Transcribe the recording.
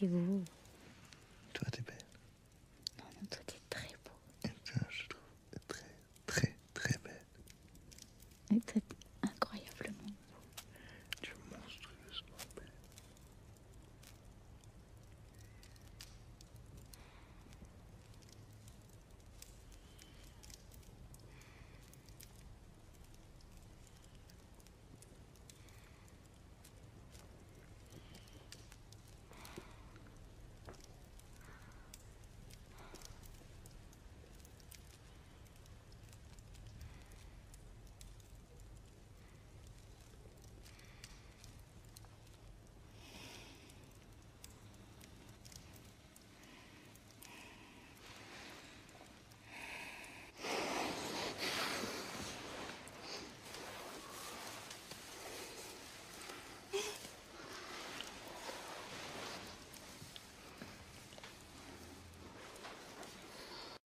가지고.